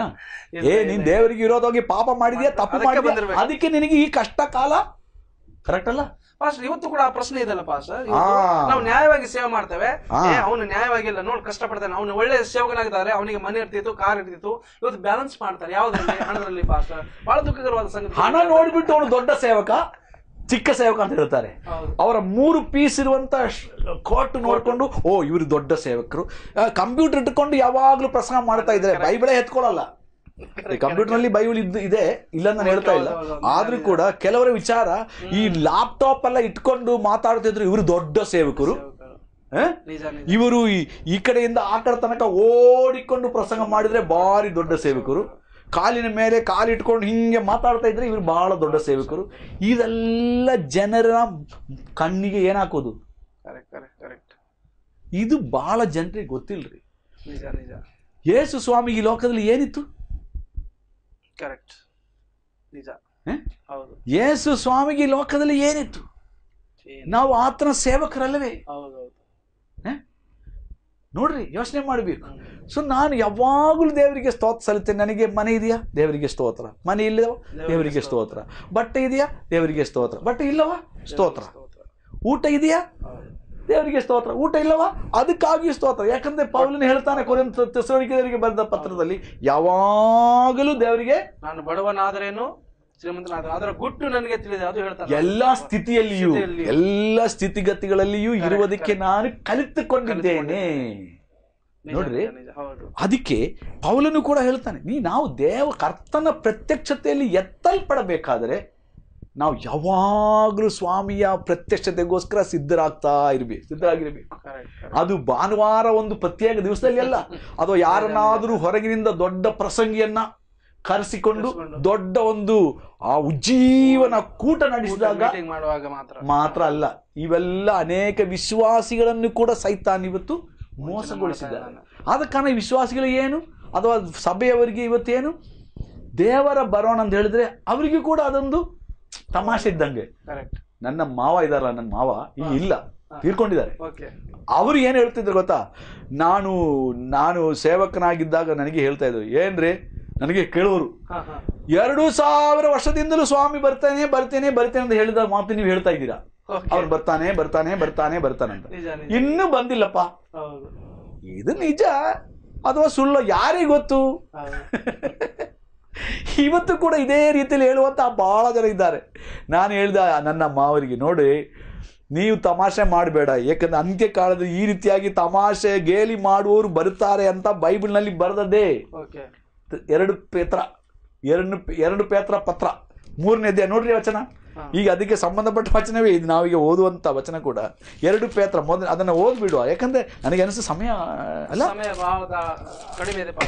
ಏ ನೀನ್ ದೇವರಿಗೆ ಇರೋದೋಗಿ ಪಾಪ ಮಾಡಿದ್ಯಾ ತಪ್ಪು ಮಾಡಿದ್ಯಾ? ಅದಕ್ಕೆ ನಿನಗೆ ಈ ಕಷ್ಟ ಕಾಲ ಕರೆಕ್ಟ್ ಅಲ್ಲ? ಪಾಸ್ಟರ್ ಇವತ್ತು ಕೂಡ ಆ ಪ್ರಶ್ನೆ ಇದೆಲ್ಲ ಪಾಸ್ಟರ್. ನಾವು ನ್ಯಾಯವಾಗಿ ಸೇವೆ ಮಾಡ್ತೇವೆ. ಅವನು ನ್ಯಾಯವಾಗಿ ಇಲ್ಲ ನ್ಯಾಯವಾಗಿಲ್ಲ ನೋಡಿ ಕಷ್ಟಪಡ್ತಾನೆ. ಅವನು ಒಳ್ಳೆ ಸೇವಕನಾಗಿದ್ದಾರೆ ಅವನಿಗೆ ಮನೆ ಇರ್ತಿತ್ತು ಕಾರ್ ಇರ್ತಿತ್ತು. ಇವತ್ತು ಬ್ಯಾಲೆನ್ಸ್ ಮಾಡ್ತಾರೆ. ಯಾವ್ದ್ರಲ್ಲಿ? ಹಣದಲ್ಲಿ ಪಾಸ್ಟರ್. ಬಹಳ ದುಃಖಕರವಾದ ಸಂಗತಿ. ಹಣ ನೋಡ್ಬಿಟ್ಟು ಅವನು ದೊಡ್ಡ ಸೇವಕ ಚಿಕ್ಕ ಸೇವಕ ಅಂತ ಹೇಳ್ತಾರೆ. ಅವರ ಮೂರು ಪೀಸ್ ಇರುವಂತ ಕೋಟ್ ನೋಡ್ಕೊಂಡು ಓ ಇವರು ದೊಡ್ಡ ಸೇವಕರು. ಕಂಪ್ಯೂಟರ್ ಇಟ್ಕೊಂಡು ಯಾವಾಗ್ಲೂ ಪ್ರಸಂಗ ಮಾಡ್ತಾ ಇದ್ದಾರೆ ಬೈಬಳೇ ಎತ್ಕೊಳ್ಳಲ್ಲ. ಕಂಪ್ಯೂಟರ್ನಲ್ಲಿ ಬೈಬಲ್ ಇದ್ದು ಇದೆ ಇಲ್ಲ ನಾನು ಹೇಳ್ತಾ ಇಲ್ಲ. ಆದ್ರೂ ಕೂಡ ಕೆಲವರ ವಿಚಾರ ಈ ಲ್ಯಾಪ್ಟಾಪ್ ಎಲ್ಲ ಇಟ್ಕೊಂಡು ಮಾತಾಡ್ತಿದ್ರು ಇವರು ದೊಡ್ಡ ಸೇವಕರು. ಇವರು ಈ- ಈ ಕಡೆಯಿಂದ ಆ ಕಡೆ ತನಕ ಓಡಿಕೊಂಡು ಪ್ರಸಂಗ ಮಾಡಿದ್ರೆ ಭಾರಿ ದೊಡ್ಡ ಸೇವಕರು. ಕಾಲಿನ ಮೇಲೆ ಕಾಲಿಟ್ಕೊಂಡು ಹಿಂಗೆ ಮಾತಾಡ್ತಾ ಇದ್ರೆ ಇವರು ಬಹಳ ದೊಡ್ಡ ಸೇವಕರು. ಇದೆಲ್ಲ ಜನರ ಕಣ್ಣಿಗೆ ಏನಾಕೋದು? ಕರೆಕ್ಟ್ ಕರೆಕ್ಟ್ ಕರೆಕ್ಟ್ ಇದು ಬಹಳ ಜನರಿಗೆ ಗೊತ್ತಿಲ್ರಿ. ಯೇಸು ಸ್ವಾಮಿ ಈ ಲೋಕದಲ್ಲಿ ಏನಿತ್ತು? ಕರೆಕ್ಟ್. ನಿಜ? ಹೌದು. ಯೇಸು ಸ್ವಾಮಿಗೆ ಲೋಕದಲ್ಲಿ ಏನಿತ್ತು? ನಾವು ಆತನ ಸೇವಕರಲ್ಲವೇ? ಹೌದು ಹೌದು ಹ? ನೋಡ್ರಿ ಯೋಚನೆ ಮಾಡಬೇಕು. ಸೊ ನಾನು ಯಾವಾಗಲೂ ದೇವರಿಗೆ ಸ್ತೋತ್ರ ಸಲ್ಲುತ್ತೇನೆ ನನಗೆ ಮನೆ ಇದೆಯಾ? ದೇವರಿಗೆ ಸ್ತೋತ್ರ. ಮನೆ ಇಲ್ಲವ? ದೇವರಿಗೆ ಸ್ತೋತ್ರ. ಬಟ್ಟೆ ಇದೆಯಾ? ದೇವರಿಗೆ ಸ್ತೋತ್ರ. ಬಟ್ಟೆ ಇಲ್ಲವಾ? ಸ್ತೋತ್ರ. ಊಟ ಇದೆಯಾ? ದೇವರಿಗೆ ಸ್ತೋತ್ರ. ಊಟ ಇಲ್ಲವಾ? ಅದಕ್ಕಾಗಿ ಸ್ತೋತ್ರ. ಯಾಕಂದ್ರೆ ಪೌಲನ್ ಹೇಳ್ತಾನೆ ಕೊರಿಂಥ ತೆಸಲೋನಿಕೆಯವರಿಗೆ ಬರೆದ ಪತ್ರದಲ್ಲಿ ಯಾವಾಗಲೂ ದೇವರಿಗೆ ನಾನು ಬಡವನಾದರೇನು? ಶ್ರೀಮಂತನಾದ ಅದರ ಗುಟ್ಟು ನನಗೆ ತಿಳಿದೆ ಅದು ಹೇಳ್ತಾರೆ ಎಲ್ಲಾ ಸ್ಥಿತಿಯಲ್ಲಿಯೂ ಎಲ್ಲಾ ಎಲ್ಲ ಸ್ಥಿತಿಗತಿಗಳಲ್ಲಿಯೂ ಇರುವುದಕ್ಕೆ ನಾನು ಕಲಿತುಕೊಂಡಿದ್ದೇನೆ. ನೋಡ್ರಿ ಅದಕ್ಕೆ ಪೌಲನು ಕೂಡ ಹೇಳ್ತಾನೆ ನೀ ನಾವು ದೇವ ಕರ್ತನ ಪ್ರತ್ಯಕ್ಷತೆಯಲ್ಲಿ ಎತ್ತಲ್ಪಡಬೇಕಾದರೆ ನಾವು ಯಾವಾಗಲೂ ಸ್ವಾಮಿಯ ಪ್ರತ್ಯಕ್ಷತೆಗೋಸ್ಕರ ಸಿದ್ಧರಾಗ್ತಾ ಇರ್ಬೇಕು ಸಿದ್ಧರಾಗಿರ್ಬೇಕು. ಅದು ಭಾನುವಾರ ಒಂದು ಪ್ರತ್ಯೇಕ ದಿವಸದಲ್ಲಿ ಅಲ್ಲ ಅಥವಾ ಯಾರನ್ನಾದರೂ ಹೊರಗಿನಿಂದ ದೊಡ್ಡ ಪ್ರಸಂಗಿಯನ್ನ ಕರೆಸಿಕೊಂಡು. ದೊಡ್ಡ ಒಂದು ಆ ಉಜ್ಜೀವನ ಕೂಟ ನಡೆಸಿದಾಗ ಮಾತ್ರ. ಅಲ್ಲ ಇವೆಲ್ಲ ಅನೇಕ ವಿಶ್ವಾಸಿಗಳನ್ನು ಕೂಡ ಸೈತಾನ್ ಇವತ್ತು ಮೋಸಗೊಳಿಸಿದ್ದಾರೆ. ಆದ ಕಾರಣ ವಿಶ್ವಾಸಿಗಳು ಏನು? ಅಥವಾ ಸಭೆಯವರಿಗೆ ಇವತ್ತೇನು? ದೇವರ ಬರೋಣ ಅಂತ ಹೇಳಿದ್ರೆ ಅವರಿಗೂ ಕೂಡ ಅದೊಂದು ತಮಾಷೆ ಇದ್ದಂಗೆ. ನನ್ನ ಮಾವ ಇದಾರಲ್ಲ ನನ್ನ ಮಾವ? ಈಗ ಇಲ್ಲ. ತೀರ್ಕೊಂಡಿದ್ದಾರೆ. ಅವರು ಏನು ಹೇಳ್ತಿದ್ರು ಗೊತ್ತಾ? ನಾನು ನಾನು ಸೇವಕನಾಗಿದ್ದಾಗ ನನಗೆ ಹೇಳ್ತಾ ಇದ್ರು ಏನ್ರಿ? ನನಗೆ ಕೇಳುವರು ಎರಡು ಸಾವಿರ ವರ್ಷದಿಂದಲೂ ಸ್ವಾಮಿ ಬರ್ತಾನೆ ಬರ್ತೇನೆ ಬರ್ತೇನೆ ಅಂತ ಹೇಳಿದ ಮಾತು ನೀವು ಹೇಳ್ತಾ ಇದ್ದೀರಾ? ಅವ್ರು ಅವ್ನು ಬರ್ತಾನೆ ಬರ್ತಾನೆ ಬರ್ತಾನೆ ಬರ್ತಾನೆ ಅಂತ. ಇನ್ನೂ ಬಂದಿಲ್ಲಪ್ಪ. ಇದು ನಿಜ ಅಥವಾ ಸುಳ್ಳು ಯಾರಿಗೆ ಗೊತ್ತು? ಇವತ್ತು ಕೂಡ ಇದೇ ರೀತಿಯಲ್ಲಿ ಹೇಳುವಂಥ ಬಹಳ ಜನ ಇದ್ದಾರೆ. ನಾನು ಹೇಳ್ದೆ ನನ್ನ ಮಾವರಿಗೆ ನೋಡಿ ನೀವು ತಮಾಷೆ ಮಾಡಬೇಡ. ಯಾಕಂದ್ರೆ ಅಂತ್ಯಕಾಲದ ಈ ರೀತಿಯಾಗಿ ತಮಾಷೆ ಗೇಲಿ ಮಾಡುವವರು ಬರುತ್ತಾರೆ ಅಂತ ಬೈಬಲ್ನಲ್ಲಿ ಬರೆದದ್ದೇ. ಎರಡು ಪೇತ್ರ ಎರಡು ಎರಡು ಪೇತ್ರ ಪತ್ರ. ಮೂರನೇದೇ ನೋಡ್ರಿ ವಚನ. ಈಗ ಅದಕ್ಕೆ ಸಂಬಂಧಪಟ್ಟ ವಚನವೇ ಇದು. ನಾವೀಗ ಓದುವಂತ ವಚನ ಕೂಡ. ಎರಡು ಪೇತ್ರ. ಮೊದಲು ಅದನ್ನ ಓದ್ಬಿಡುವ. ಯಾಕಂದ್ರೆ ನನಗೆ ಅನಿಸ್ತು ಸಮಯ ಅಲ್ಲ?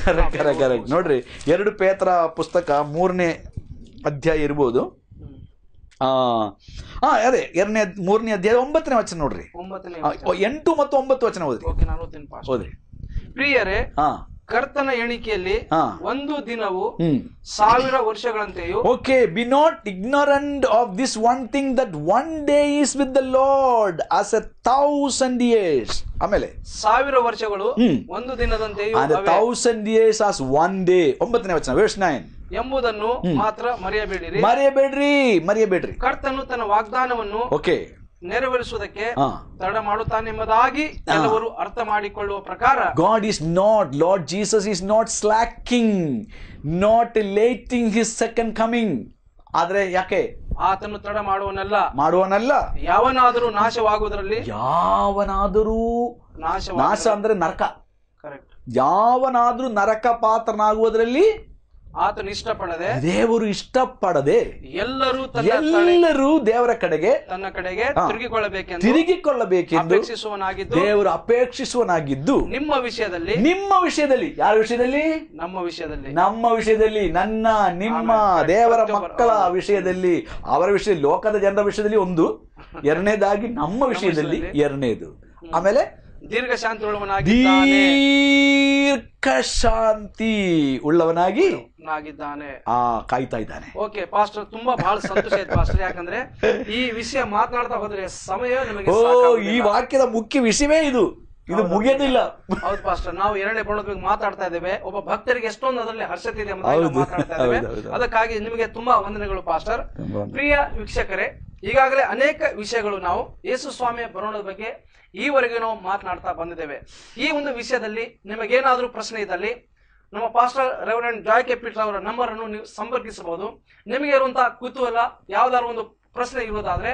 ಕರೆಕ್ಟ್ ಕರೆಕ್ಟ್ ನೋಡ್ರಿ ಎರಡು ಪೇತ್ರ ಪುಸ್ತಕ ಮೂರನೇ ಅಧ್ಯಾಯ ಇರ್ಬೋದು. ಹಾ ಅದೇ ಎರಡನೇ ಮೂರನೇ ಅಧ್ಯಾಯ ಒಂಬತ್ತನೇ ವಚನ ನೋಡ್ರಿ. ಎಂಟು ಮತ್ತು ಒಂಬತ್ತು ವಚನ ಓದ್ರಿ. ಓದ್ರಿ. ಪ್ರಿಯರೇ ಹಾ. ಕರ್ತನ ಎಣಿಕೆಯಲ್ಲಿ ಒಂದು ದಿನವು ಸಾವಿರ ವರ್ಷಗಳಂತೆಯೂ okay be not ignorant of this one thing that one day is with the Lord as a thousand years ಆಮೇಲೆ. ಸಾವಿರ ವರ್ಷಗಳು ಒಂದು ದಿನದಂತೆಯೂ thousand years as one day ಒಂಬತ್ತನೇ ವಚನ ವೇರ್ಸ್ ನೈನ್ ಎಂಬುದನ್ನು ಮಾತ್ರ ಮರೆಯಬೇಡಿರಿ. ಮರೆಯಬೇಡ್ರಿ ಮರೆಯಬೇಡ್ರಿ. ಕರ್ತನು ತನ್ನ ವಾಗ್ದಾನವನ್ನು ಓಕೆ ನೆರವೇರಿಸುವುದಕ್ಕೆ ತಡ ತಡ ಮಾಡುತ್ತಾನೆಂಬುದಾಗಿ ಕೆಲವರು ಅರ್ಥ ಮಾಡಿಕೊಳ್ಳುವ ಪ್ರಕಾರ God is not Lord Jesus is not slacking not lating his second coming ಆದ್ರೆ ಯಾಕೆ? ಆತನು ತಡ ಮಾಡುವನಲ್ಲ. ಮಾಡುವನಲ್ಲ. ಯಾವನಾದರೂ ನಾಶವಾಗುವುದರಲ್ಲಿ ಯಾವನಾದರೂ ನಾಶ ನಾಶ ಅಂದ್ರೆ ನರಕ. ಕರೆಕ್ಟ್ ಯಾವನಾದ್ರೂ ನರಕ ಪಾತ್ರನಾಗುವುದರಲ್ಲಿ ಆತನು ಇಷ್ಟಪಡದೆ ದೇವರು ಇಷ್ಟಪಡದೆ ಎಲ್ಲರೂ ಎಲ್ಲರೂ ದೇವರ ಕಡೆಗೆ ತನ್ನ ಕಡೆಗೆ. ತಿರುಗಿಕೊಳ್ಳಬೇಕೆಂದು ತಿರುಗಿಕೊಳ್ಳಬೇಕೆಂದು ಅಪೇಕ್ಷಿಸುವನಾಗಿದ್ದು ದೇವರು ಅಪೇಕ್ಷಿಸುವನಾಗಿದ್ದು ನಿಮ್ಮ ವಿಷಯದಲ್ಲಿ ನಿಮ್ಮ ವಿಷಯದಲ್ಲಿ ಯಾರ ವಿಷಯದಲ್ಲಿ ನಮ್ಮ ವಿಷಯದಲ್ಲಿ ನಮ್ಮ ವಿಷಯದಲ್ಲಿ ನನ್ನ ನಿಮ್ಮ ದೇವರ ಮಕ್ಕಳ ವಿಷಯದಲ್ಲಿ ಅವರ ವಿಷಯ ಲೋಕದ ಜನರ ವಿಷಯದಲ್ಲಿ ಒಂದು ಎರಡನೇದಾಗಿ ನಮ್ಮ ವಿಷಯದಲ್ಲಿ. ಎರಡನೇದು ಆಮೇಲೆ ದೀರ್ಘ ಶಾಂತಿ ಉಳ್ಳವನಾಗಿ ದೀರ್ಘ ಶಾಂತಿ ಉಳ್ಳವನಾಗಿ ನಾಗಿದ್ದಾನೆ ಆ ಕಾಯ್ತಾ ಇದ್ದಾನೆ. ಓಕೆ ಪಾಸ್ಟರ್ ತುಂಬಾ ಬಹಳ ಸಂತೋಷ ಆಯ್ತು ಪಾಸ್ಟರ್ ಯಾಕಂದ್ರೆ ಈ ವಿಷಯ ಮಾತನಾಡ್ತಾ ಹೋದ್ರೆ ಸಮಯ ನಿಮಗೆ ಓ ಈ ವಾಕ್ಯದ ಮುಖ್ಯ ವಿಷಯವೇ ಇದು. ಇದು ಮುಗಿಯೋದಿಲ್ಲ. ಹೌದು ಪಾಸ್ಟರ್ ನಾವು ಎರಡನೇ ಬಣ್ಣದ ಬಗ್ಗೆ ಮಾತಾಡ್ತಾ ಇದ್ದೇವೆ. ಒಬ್ಬ ಭಕ್ತರಿಗೆ ಎಷ್ಟೊಂದು ಅದರಲ್ಲಿ ಹರ್ಷತೆ ಇದೆ ಮಾತಾಡ್ತಾ ಇದ್ದೇವೆ. ಅದಕ್ಕಾಗಿ ನಿಮಗೆ ತುಂಬಾ ವಂದನೆಗಳು ಪಾಸ್ಟರ್ ಪ್ರಿಯ ವೀಕ್ಷಕರೇ ಈಗಾಗಲೇ ಅನೇಕ ವಿಷಯಗಳು ನಾವು ಯೇಸು ಸ್ವಾಮಿಯ ಬರೋಣದ ಬಗ್ಗೆ ಈವರೆಗೆ ನಾವು ಮಾತನಾಡ್ತಾ ಬಂದಿದ್ದೇವೆ. ಈ ಒಂದು ವಿಷಯದಲ್ಲಿ ನಿಮಗೇನಾದರೂ ಪ್ರಶ್ನೆ ಇದ್ದಲ್ಲಿ ನಮ್ಮ pastor reverend Joy K Peter ಅವರ ನಂಬರ್ ಅನ್ನು ನೀವು ಸಂಪರ್ಕಿಸಬಹುದು. ನಿಮಗೆ ಇರುವಂತಹ ಕುತೂಹಲ, ಯಾವ್ದಾದ್ರು ಒಂದು ಪ್ರಶ್ನೆ ಇರೋದಾದ್ರೆ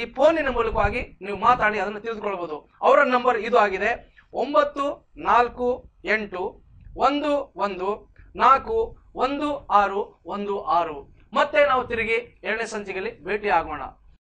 ಈ ಫೋನಿನ ಮೂಲಕವಾಗಿ ನೀವು ಮಾತಾಡಿ ಅದನ್ನು ತಿಳಿದುಕೊಳ್ಬಹುದು. ಅವರ ನಂಬರ್ ಇದು ಆಗಿದೆ. ಒಂಬತ್ತು, ನಾಲ್ಕು, ಎಂಟು, ಒಂದು ಒಂದು, ನಾಲ್ಕು, ಒಂದು, ಆರು ಒಂದು, ಆರು. ಮತ್ತೆ ನಾವು ತಿರುಗಿ ಎರಡನೇ ಸಂಚಿಕೆಯಲ್ಲಿ ಭೇಟಿ ಆಗೋಣ